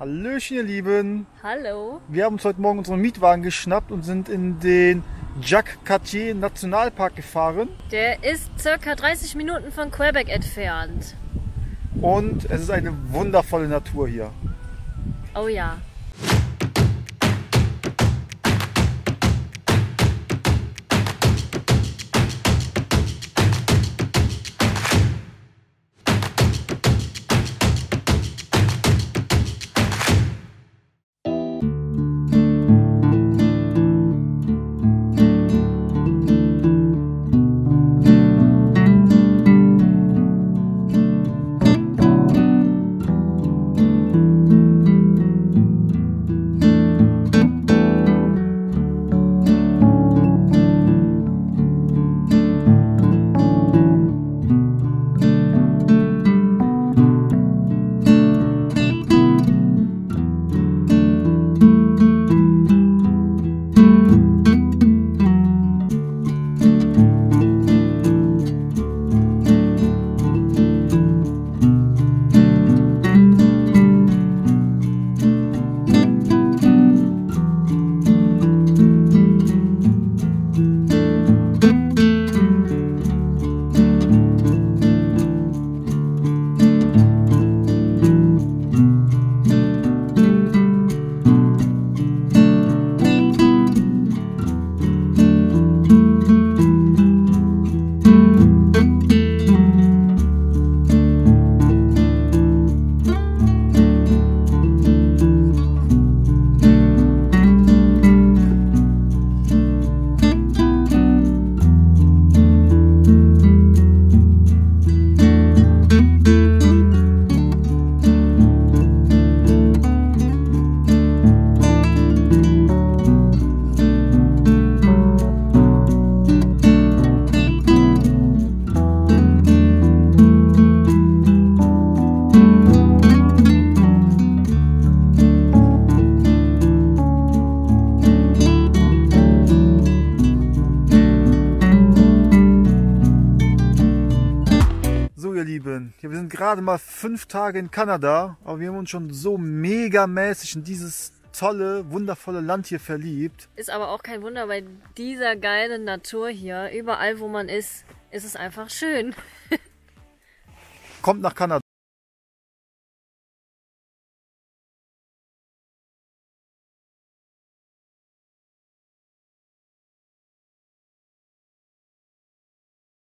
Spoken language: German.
Hallöchen, ihr Lieben. Hallo. Wir haben uns heute Morgen unseren Mietwagen geschnappt und sind in den Jacques Cartier Nationalpark gefahren. Der ist circa 30 Minuten von Quebec entfernt. Und es ist eine wundervolle Natur hier. Oh ja. Lieben, ja, wir sind gerade mal fünf Tage in Kanada, aber wir haben uns schon so megamäßig in dieses tolle, wundervolle Land hier verliebt. Ist aber auch kein Wunder bei dieser geilen Natur hier. Überall, wo man ist, ist es einfach schön. Kommt nach Kanada.